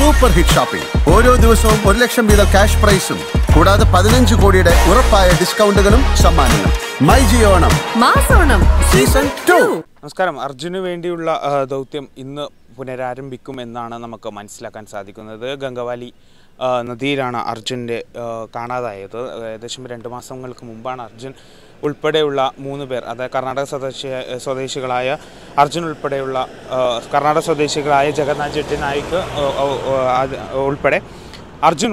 Super hit shopping ഓരോ ദിവസവും ഒരു ലക്ഷം വീതം ക്യാഷ് പ്രൈസും കൂടാതെ പതിനഞ്ച് കോടിയുടെ ഉറപ്പായ ഡിസ്കൗണ്ടുകളും സമ്മാനങ്ങളും. മൈ ജിയോണം മാസോണം സീസൺ ടു. നമസ്കാരം. അർജുന് വേണ്ടിയുള്ള ദൗത്യം ഇന്ന് പുനരാരംഭിക്കും എന്നാണ് നമുക്ക് മനസ്സിലാക്കാൻ സാധിക്കുന്നത്. ഗംഗവാലി നദിയിലാണ് അർജുന്റെ കാണാതായത്. ഏകദേശം രണ്ട് മാസങ്ങൾക്ക് മുമ്പാണ് അർജുൻ ഉൾപ്പെടെയുള്ള മൂന്ന് പേർ അതായത് കർണാടക സ്വദേശി സ്വദേശികളായ അർജുൻ ഉൾപ്പെടെയുള്ള കർണാടക സ്വദേശികളായ ജഗന്നാഥ് ജെട്ടി നായിക്ക് ഉൾപ്പെടെ അർജുൻ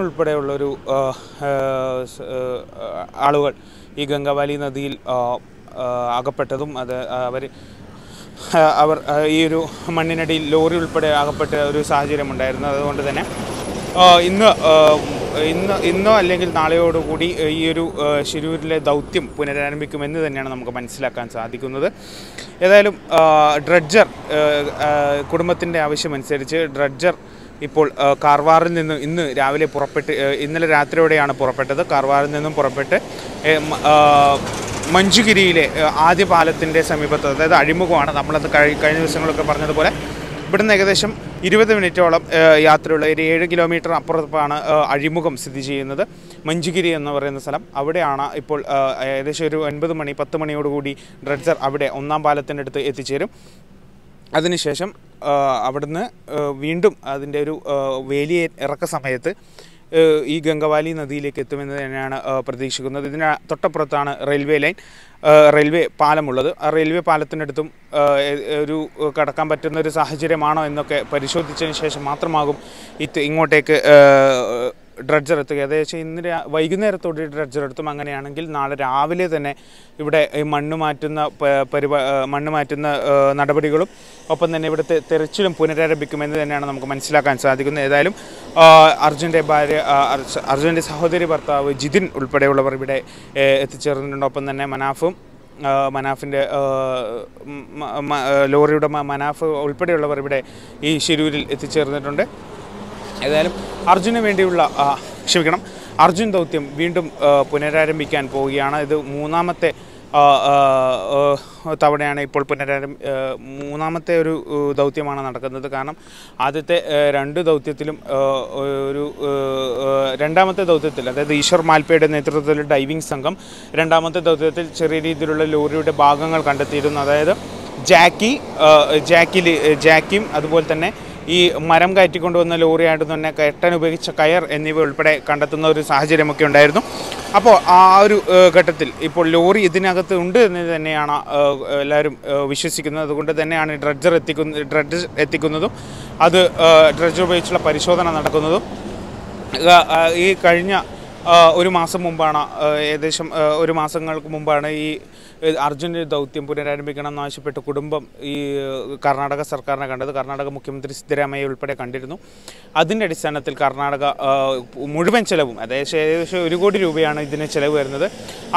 സ്- ആ, ആളുകൾ ഈ ഗംഗാവാലി നദിയിൽ അകപ്പെട്ടതും അത് അവർ അവർ ഈ ഒരു മണ്ണിനടിയിൽ ലോറി ഉൾപ്പെടെ അകപ്പെട്ട ഒരു സാഹചര്യം ഉണ്ടായിരുന്നു അതുകൊണ്ട് തന്നെ ഇന്ന് ഇന്ന് ഇന്നോ അല്ലെങ്കിൽ നാളെയോടുകൂടി ഈ ഒരു ശിരൂരിലെ ദൗത്യം പുനരാരംഭിക്കുമെന്ന് തന്നെയാണ് നമുക്ക് മനസ്സിലാക്കാൻ സാധിക്കുന്നത്. ഏതായാലും ഡ്രഡ്ജർ കുടുംബത്തിന്റെ ആവശ്യമനുസരിച്ച് ഡ്രഡ്ജർ ഇപ്പോൾ കാർവാറിൽ നിന്ന് ഇന്ന് രാവിലെ പുറപ്പെട്ട് ഇന്നലെ രാത്രിയോടെയാണ് പുറപ്പെട്ടത്. കാർവാറിൽ നിന്നും പുറപ്പെട്ട് മഞ്ചുഗിരിയിലെ ആദ്യ പാലത്തിന്റെ സമീപത്ത് അതായത് അഴിമുഖമാണ് നമ്മളത് കഴിഞ്ഞ ദിവസങ്ങളൊക്കെ പറഞ്ഞതുപോലെ ഇവിടുന്ന് ഏകദേശം ഇരുപത് മിനിറ്റോളം യാത്രയുള്ള ഒരു ഏഴ് കിലോമീറ്റർ അപ്പുറത്താണ് അഴിമുഖം സ്ഥിതി ചെയ്യുന്നത്. മഞ്ചുഗിരി എന്ന് പറയുന്ന സ്ഥലം. അവിടെയാണ് ഇപ്പോൾ ഏകദേശം ഒരു ഒൻപത് മണി പത്ത് മണിയോടുകൂടി ഡ്രഡ്ജർ അവിടെ ഒന്നാം പാലത്തിന്റെ അടുത്ത് എത്തിച്ചേരും. അതിനുശേഷം അവിടുന്ന് വീണ്ടും അതിന്റെ ഒരു വേലിയ ഇറക്ക സമയത്ത് ഈ ഗംഗവാലി നദിയിലേക്ക് എത്തുമെന്ന് തന്നെയാണ് പ്രതീക്ഷിക്കുന്നത്. ഇതിന് തൊട്ടപ്പുറത്താണ് റെയിൽവേ ലൈൻ. റെയിൽവേ പാലമുള്ളത്. ആ റെയിൽവേ പാലത്തിനടുത്തും ഒരു കടക്കാൻ പറ്റുന്ന ഒരു സാഹചര്യമാണോ എന്നൊക്കെ പരിശോധിച്ചതിന് ശേഷം മാത്രമാകും ഇത് ഇങ്ങോട്ടേക്ക് ഡ്രഡ്ജർ എത്തുക. ഏകദേശം ഇന്ന് വൈകുന്നേരത്തോടെ ഡ്രഡ്ജർ എത്തും. അങ്ങനെയാണെങ്കിൽ നാളെ രാവിലെ തന്നെ ഇവിടെ ഈ മണ്ണ് മാറ്റുന്ന പരിപാ മണ്ണ് മാറ്റുന്ന നടപടികളും ഒപ്പം തന്നെ ഇവിടുത്തെ തെരച്ചിലും പുനരാരംഭിക്കുമെന്ന് തന്നെയാണ് നമുക്ക് മനസ്സിലാക്കാൻ സാധിക്കുന്നത്. ഏതായാലും അർജുന്റെ ഭാര്യ അർജുന്റെ സഹോദരി ഭർത്താവ് ജിതിൻ ഉൾപ്പെടെയുള്ളവർ ഇവിടെ എത്തിച്ചേർന്നിട്ടുണ്ട്. ഒപ്പം തന്നെ മനാഫും മനാഫിന്റെ ആ, മ- മ- ആ, ലോറി ഉടമ മനാഫ് ഉൾപ്പെടെയുള്ളവർ ഇവിടെ ഈ ശിരൂരിൽ എത്തിച്ചേർന്നിട്ടുണ്ട്. ഏതായാലും അർജുന് വേണ്ടിയുള്ള ക്ഷമിക്കണം അർജുൻ ദൗത്യം വീണ്ടും പുനരാരംഭിക്കാൻ പോവുകയാണ്. ഇത് മൂന്നാമത്തെ തവണയാണ് ഇപ്പോൾ പുനരാരം മൂന്നാമത്തെ ഒരു ദൗത്യമാണ് നടക്കുന്നത്. കാരണം ആദ്യത്തെ രണ്ട് ദൗത്യത്തിലും ഒരു രണ്ടാമത്തെ ദൗത്യത്തിൽ അതായത് ഈശ്വർ മാൽപ്പയുടെ നേതൃത്വത്തിൽ ഡൈവിംഗ് സംഘം രണ്ടാമത്തെ ദൗത്യത്തിൽ ചെറിയ രീതിയിലുള്ള ലോറിയുടെ ഭാഗങ്ങൾ കണ്ടെത്തിയിരുന്നു. അതായത് ജാക്കി ജാക്കി ജാക്കിയും അതുപോലെ തന്നെ ഈ മരം കയറ്റിക്കൊണ്ടുവന്ന ലോറിയായിട്ട് തന്നെ കെട്ടൻ ഉപയോഗിച്ച കയർ എന്നിവ ഉൾപ്പെടെ കണ്ടെത്തുന്ന ഒരു സാഹചര്യമൊക്കെ ഉണ്ടായിരുന്നു. അപ്പോൾ ആ ഒരു ഘട്ടത്തിൽ ഇപ്പോൾ ലോറി ഇതിനകത്ത് ഉണ്ട് എന്ന് തന്നെയാണ് എല്ലാവരും വിശ്വസിക്കുന്നത്. അതുകൊണ്ട് തന്നെയാണ് ഡ്രഡ്ജർ എത്തിക്കുന്ന ഡ്രഡ്ജ് എത്തിക്കുന്നതും അത് ഡ്രഡ്ജ് ഡ്രഡ്ജർ ഉപയോഗിച്ചുള്ള പരിശോധന നടക്കുന്നതും. ഈ കഴിഞ്ഞ ഒരു മാസം മുമ്പാണ് ഏകദേശം ഒരു മാസങ്ങൾക്ക് മുമ്പാണ് ഈ അർജുന ദൗത്യം പുനരാരംഭിക്കണം എന്നാവശ്യപ്പെട്ട് കുടുംബം ഈ കർണാടക സർക്കാരിനെ കണ്ടത്. കർണാടക മുഖ്യമന്ത്രി സിദ്ധരാമയ്യ ഉൾപ്പെടെ കണ്ടിരുന്നു. അതിന്റെ അടിസ്ഥാനത്തിൽ കർണാടക മുഴുവൻ ചെലവും അതായത് ഏകദേശം ഒരു കോടി രൂപയാണ് ഇതിന് ചിലവ് വരുന്നത്.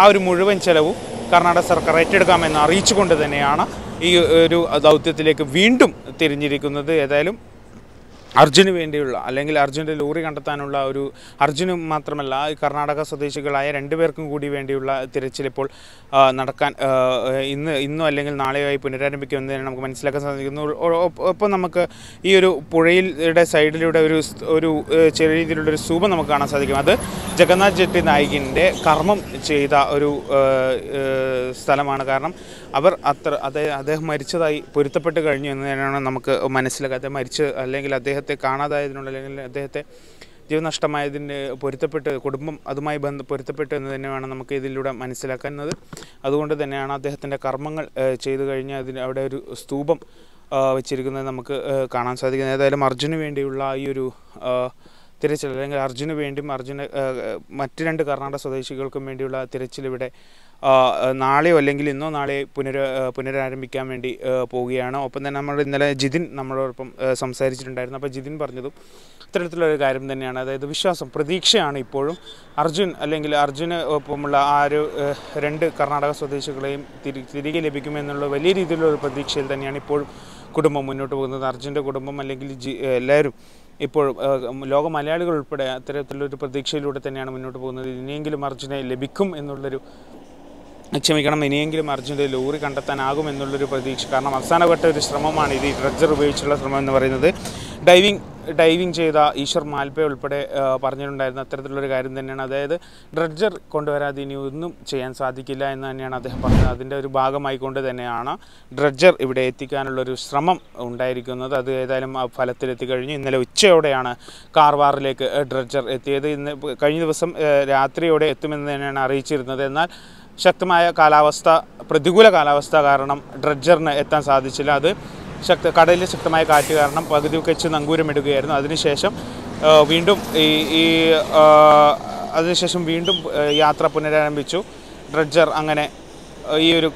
ആ ഒരു മുഴുവൻ ചെലവും കർണാടക സർക്കാർ ഏറ്റെടുക്കാമെന്ന് അറിയിച്ചുകൊണ്ട് തന്നെയാണ് ഈ ഒരു ദൗത്യത്തിലേക്ക് വീണ്ടും തിരിഞ്ഞിരിക്കുന്നത്. ഏതായാലും അർജുന് വേണ്ടിയുള്ള അല്ലെങ്കിൽ അർജുന്റെ ലോറി കണ്ടെത്താനുള്ള ഒരു അർജുന് മാത്രമല്ല കർണാടക സ്വദേശികളായ രണ്ടുപേർക്കും കൂടി വേണ്ടിയുള്ള തിരച്ചിൽ ഇപ്പോൾ നടക്കാൻ ഇന്ന് ഇന്നോ അല്ലെങ്കിൽ നാളെയോ ആയി പുനരാരംഭിക്കുമെന്ന് തന്നെ നമുക്ക് മനസ്സിലാക്കാൻ സാധിക്കുന്നു. ഒപ്പം നമുക്ക് ഈ ഒരു പുഴയിലൂടെ സൈഡിലൂടെ ഒരു ഒരു ചെറിയ രീതിയിലുള്ള ഒരു സ്തൂപം നമുക്ക് കാണാൻ സാധിക്കും. അത് ജഗന്നാഥ് ജെട്ടി നായികിന്റെ കർമ്മം ചെയ്ത ഒരു സ്ഥലമാണ്. കാരണം അവർ അത്ര അദ്ദേഹം അദ്ദേഹം മരിച്ചതായി പൊരുത്തപ്പെട്ട് കഴിഞ്ഞു എന്ന് തന്നെയാണ് നമുക്ക് മനസ്സിലാക്കുക അദ്ദേഹം മരിച്ച് അല്ലെങ്കിൽ അദ്ദേഹത്തെ കാണാതായതിനുള്ള അല്ലെങ്കിൽ അദ്ദേഹത്തെ ജീവനഷ്ടമായതിന് പൊരുത്തപ്പെട്ട് കുടുംബം അതുമായി ബന്ധ പൊരുത്തപ്പെട്ടു എന്ന് തന്നെയാണ് നമുക്ക് ഇതിലൂടെ മനസ്സിലാക്കുന്നത്. അതുകൊണ്ട് തന്നെയാണ് അദ്ദേഹത്തിന്റെ കർമ്മങ്ങൾ ചെയ്തു കഴിഞ്ഞ് അതിന് അവിടെ ഒരു സ്തൂപം വെച്ചിരിക്കുന്നത് നമുക്ക് കാണാൻ സാധിക്കുന്നത്. ഏതായാലും അർജുന് വേണ്ടിയുള്ള ഈ ഒരു തിരച്ചിൽ അല്ലെങ്കിൽ അർജുന് വേണ്ടിയും അർജുന് മറ്റ് രണ്ട് കർണാടക സ്വദേശികൾക്കും വേണ്ടിയുള്ള തിരച്ചിൽ ഇവിടെ നാളെയോ അല്ലെങ്കിൽ ഇന്നോ നാളെ പുനര പുനരാരംഭിക്കാൻ വേണ്ടി പോവുകയാണ്. ഒപ്പം തന്നെ നമ്മൾ ഇന്നലെ ജിതിൻ നമ്മളോടൊപ്പം സംസാരിച്ചിട്ടുണ്ടായിരുന്നു. അപ്പോൾ ജിതിൻ പറഞ്ഞതും ഇത്തരത്തിലുള്ള ഒരു കാര്യം തന്നെയാണ്. അതായത് വിശ്വാസം പ്രതീക്ഷയാണ് ഇപ്പോഴും. അർജുൻ അല്ലെങ്കിൽ അർജുന് ഒപ്പമുള്ള ആ ഒരു രണ്ട് കർണാടക സ്വദേശികളെയും തിരി തിരികെ ലഭിക്കുമെന്നുള്ള വലിയ രീതിയിലുള്ള പ്രതീക്ഷയിൽ തന്നെയാണ് ഇപ്പോഴും കുടുംബം മുന്നോട്ട് പോകുന്നത്. അർജുന്റെ കുടുംബം അല്ലെങ്കിൽ ജി എല്ലാവരും ഇപ്പോൾ ലോക മലയാളികൾ ഉൾപ്പെടെ അത്തരത്തിലൊരു പ്രതീക്ഷയിലൂടെ തന്നെയാണ് മുന്നോട്ട് പോകുന്നത്. ഇനിയെങ്കിലും അർജുനെ ലഭിക്കും എന്നുള്ളൊരു ക്ഷമിക്കണം ഇനിയെങ്കിലും അർജുന്റെ ലോറി കണ്ടെത്താനാകും എന്നുള്ളൊരു പ്രതീക്ഷ. കാരണം അവസാനഘട്ട ഒരു ശ്രമമാണ് ഇത്. ഡ്രഡ്ജർ ഉപയോഗിച്ചുള്ള ശ്രമം എന്ന് പറയുന്നത്. ഡൈവിംഗ് ഡൈവിംഗ് ചെയ്ത ഈശ്വർ മാൽപ്പെ ഉൾപ്പെടെ പറഞ്ഞിട്ടുണ്ടായിരുന്ന അത്തരത്തിലുള്ളൊരു കാര്യം തന്നെയാണ്. അതായത് ഡ്രഡ്ജർ കൊണ്ടുവരാതെ ഇനി ഒന്നും ചെയ്യാൻ സാധിക്കില്ല എന്ന് തന്നെയാണ് അദ്ദേഹം പറഞ്ഞത്. അതിന്റെ ഒരു ഭാഗമായിക്കൊണ്ട് തന്നെയാണ് ഡ്രഡ്ജർ ഇവിടെ എത്തിക്കാനുള്ളൊരു ശ്രമം ഉണ്ടായിരിക്കുന്നത്. അത് ഏതായാലും ആ ഫലത്തിലെത്തിക്കഴിഞ്ഞു ഇന്നലെ ഉച്ചയോടെയാണ് കാർവാറിലേക്ക് ഡ്രഡ്ജർ എത്തിയത്. ഇന്ന് കഴിഞ്ഞ ദിവസം രാത്രിയോടെ എത്തുമെന്ന് തന്നെയാണ് അറിയിച്ചിരുന്നത്. എന്നാൽ ശക്തമായ കാലാവസ്ഥ പ്രതികൂല കാലാവസ്ഥ കാരണം ഡ്രഡ്ജറിന് എത്താൻ സാധിച്ചില്ല. അത് ശക്ത കടലിൽ ശക്തമായ കാറ്റ് കാരണം പകുതി വെച്ച് നങ്കൂരമിടുകയായിരുന്നു. അതിനുശേഷം വീണ്ടും ഈ ഈ അതിനുശേഷം വീണ്ടും യാത്ര പുനരാരംഭിച്ചു. ഡ്രഡ്ജർ അങ്ങനെ ഈ ഒരു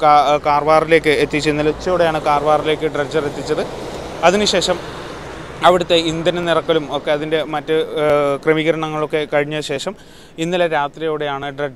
കാർവാറിലേക്ക് എത്തിച്ചു ഇന്നലെ ഉച്ചയോടെയാണ് കാർവാറിലേക്ക് ഡ്രഡ്ജർ എത്തിച്ചത്. അതിനുശേഷം അവിടുത്തെ ഇന്ധന നിറക്കലും ഒക്കെ അതിന്റെ മറ്റ് ക്രമീകരണങ്ങളൊക്കെ കഴിഞ്ഞ ശേഷം ഇന്നലെ രാത്രിയോടെയാണ്